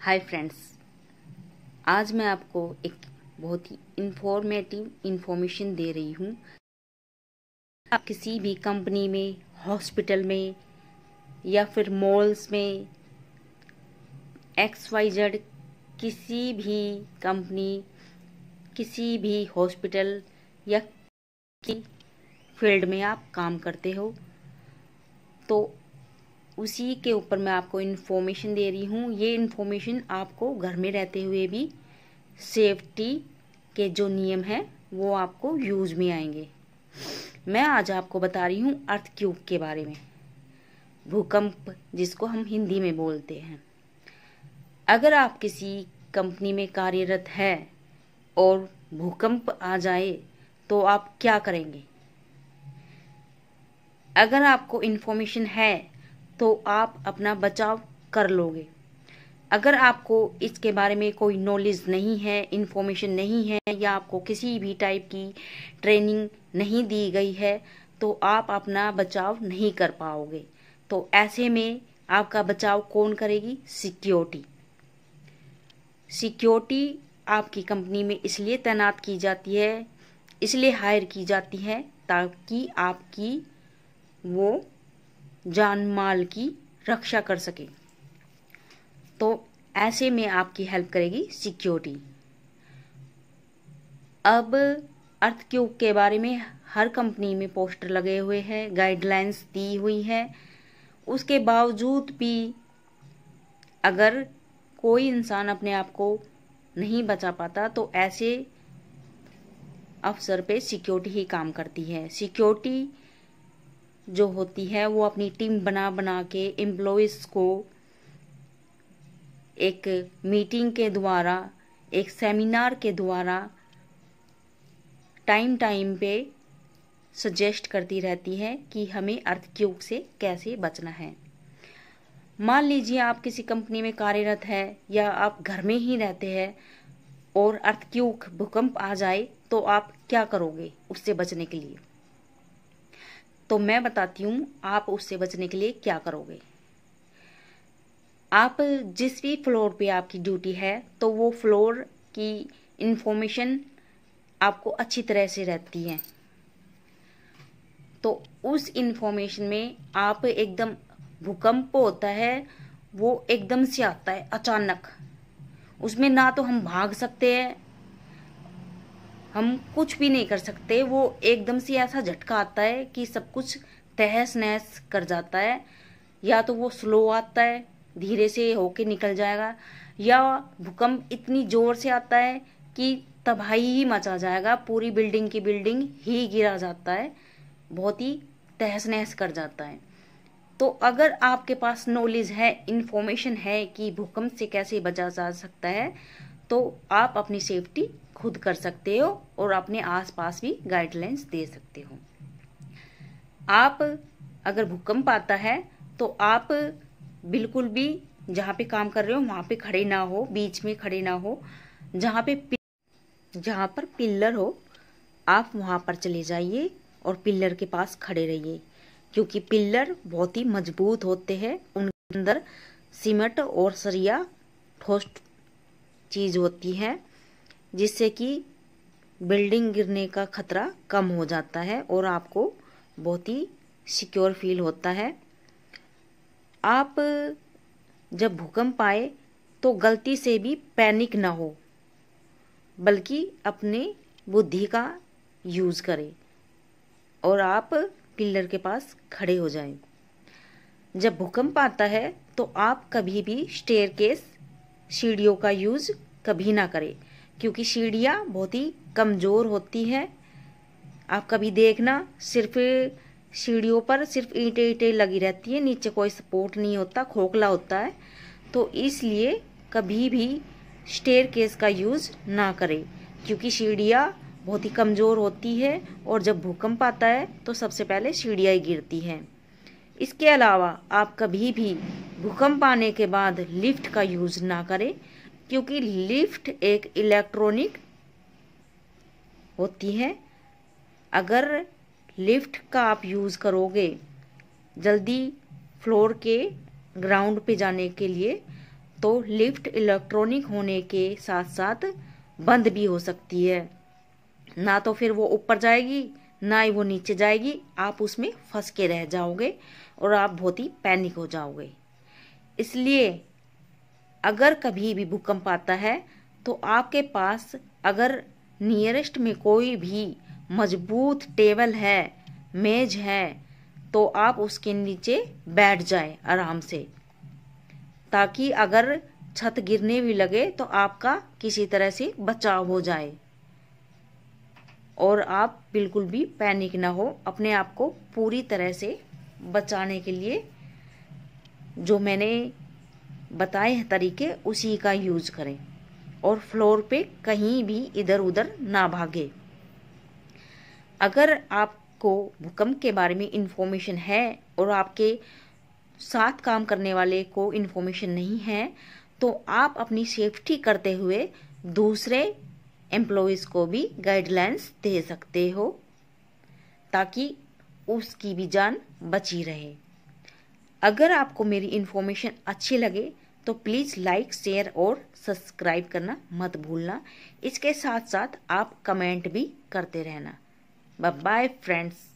Hi friends आज मैं आपको एक बहुत ही इंफॉर्मेटिव इंफॉर्मेशन दे रही हूँ। आप किसी भी कंपनी में हॉस्पिटल में, या फिर मॉल्स में एक्स वाई जेड किसी भी कंपनी किसी भी हॉस्पिटल या फ़ील्ड में आप काम करते हो तो उसी के ऊपर मैं आपको इन्फॉर्मेशन दे रही हूँ। ये इन्फॉर्मेशन आपको घर में रहते हुए भी सेफ्टी के जो नियम हैं, वो आपको यूज़ में आएँगे। मैं आज आपको बता रही हूँ अर्थ क्यूब के बारे में। भूकंप, जिसको हम हिंदी में बोलते हैं। अगर आप किसी कंपनी में कार्यरत है और भूकंप आ जाए तो आप क्या करेंगे? अगर आपको इन्फॉर्मेशन है तो आप अपना बचाव कर लोगे। अगर आपको इसके बारे में कोई नॉलेज नहीं है इन्फॉर्मेशन नहीं है, या आपको किसी भी टाइप की ट्रेनिंग नहीं दी गई है तो आप अपना बचाव नहीं कर पाओगे। तो ऐसे में आपका बचाव कौन करेगी? सिक्योरिटी सिक्योरिटी आपकी कंपनी में इसलिए तैनात की जाती है, इसलिए हायर की जाती है ताकि आपकी वो जान माल की रक्षा कर सके। तो ऐसे में आपकी हेल्प करेगी सिक्योरिटी। अब अर्थ क्यूब के बारे में हर कंपनी में पोस्टर लगे हुए हैं गाइडलाइंस दी हुई है। उसके बावजूद भी अगर कोई इंसान अपने आप को नहीं बचा पाता तो ऐसे अफसर पे सिक्योरिटी ही काम करती है। सिक्योरिटी जो होती है, वो अपनी टीम बना बना के एम्प्लॉयज़ को एक मीटिंग के द्वारा, एक सेमिनार के द्वारा टाइम टाइम पे सजेस्ट करती रहती है कि हमें अर्थक्यूब से कैसे बचना है। मान लीजिए आप किसी कंपनी में कार्यरत है या आप घर में ही रहते हैं और अर्थक्यूब भूकंप आ जाए तो आप क्या करोगे उससे बचने के लिए? तो मैं बताती हूँ आप उससे बचने के लिए क्या करोगे। आप जिस भी फ्लोर पे आपकी ड्यूटी है तो वो फ्लोर की इन्फॉर्मेशन आपको अच्छी तरह से रहती है। तो उस इन्फॉर्मेशन में आप एकदम भूकंप होता है, वो एकदम से आता है अचानक। उसमें ना तो हम भाग सकते हैं हम कुछ भी नहीं कर सकते, वो एकदम से ऐसा झटका आता है कि सब कुछ तहस नहस कर जाता है। या तो वो स्लो आता है, धीरे से होके निकल जाएगा, या भूकंप इतनी ज़ोर से आता है कि तबाही ही मचा जाएगा, पूरी बिल्डिंग की बिल्डिंग ही गिरा जाता है, बहुत ही तहस नहस कर जाता है। तो अगर आपके पास नॉलेज है इन्फॉर्मेशन है कि भूकंप से कैसे बचा जा सकता है तो आप अपनी सेफ्टी खुद कर सकते हो और अपने आसपास भी गाइडलाइंस दे सकते हो। आप अगर भूकंप आता है तो आप बिल्कुल भी जहाँ पे काम कर रहे हो, वहाँ पे खड़े ना हो, बीच में खड़े ना हो। जहाँ पे, जहाँ पर पिल्लर हो, आप वहाँ पर चले जाइए और पिल्लर के पास खड़े रहिए, क्योंकि पिल्लर बहुत ही मज़बूत होते हैं। उनके अंदर सीमेंट और सरिया ठोस चीज़ होती है। जिससे कि बिल्डिंग गिरने का खतरा कम हो जाता है और आपको बहुत ही सिक्योर फील होता है आप जब भूकंप आए तो गलती से भी पैनिक ना हो, बल्कि अपने बुद्धि का यूज़ करें और आप पिल्लर के पास खड़े हो जाएँ। जब भूकंप आता है तो आप कभी भी स्टेयर केस सीढ़ियों का यूज़ कभी ना करें क्योंकि सीढ़ियाँ बहुत ही कमज़ोर होती है। आप कभी देखना, सिर्फ़ सीढ़ियों पर सिर्फ़ ईंटें ईंटें लगी रहती है, नीचे कोई सपोर्ट नहीं होता, खोखला होता है। तो इसलिए कभी भी स्टेयर केस का यूज़ ना करें, क्योंकि सीढ़ियाँ बहुत ही कमज़ोर होती है और जब भूकंप आता है तो सबसे पहले सीढ़ियाँ ही गिरती हैं। इसके अलावा आप कभी भी भूकंप आने के बाद लिफ्ट का यूज़ ना करें क्योंकि लिफ्ट एक इलेक्ट्रॉनिक होती है। अगर लिफ्ट का आप यूज़ करोगे जल्दी फ्लोर के ग्राउंड पे जाने के लिए तो लिफ्ट इलेक्ट्रॉनिक होने के साथ साथ बंद भी हो सकती है। ना तो फिर वो ऊपर जाएगी, ना ही वो नीचे जाएगी। आप उसमें फंस के रह जाओगे और आप बहुत ही पैनिक हो जाओगे। इसलिए अगर कभी भी भूकंप आता है तो आपके पास अगर नियरेस्ट में कोई भी मज़बूत टेबल है, मेज है तो आप उसके नीचे बैठ जाए आराम से। ताकि अगर छत गिरने भी लगे तो आपका किसी तरह से बचाव हो जाए। और आप बिल्कुल भी पैनिक ना हो, अपने आप को पूरी तरह से बचाने के लिए, जो मैंने बताए तरीके उसी का यूज़ करें और फ्लोर पे कहीं भी इधर उधर ना भागे। अगर आपको भूकंप के बारे में इंफॉर्मेशन है और आपके साथ काम करने वाले को इन्फॉर्मेशन नहीं है तो आप अपनी सेफ्टी करते हुए दूसरे एम्प्लॉयज़ को भी गाइडलाइंस दे सकते हो ताकि उसकी भी जान बची रहे। अगर आपको मेरी इन्फॉर्मेशन अच्छी लगे तो प्लीज़ लाइक शेयर और सब्सक्राइब करना मत भूलना। इसके साथ साथ आप कमेंट भी करते रहना। Bye friends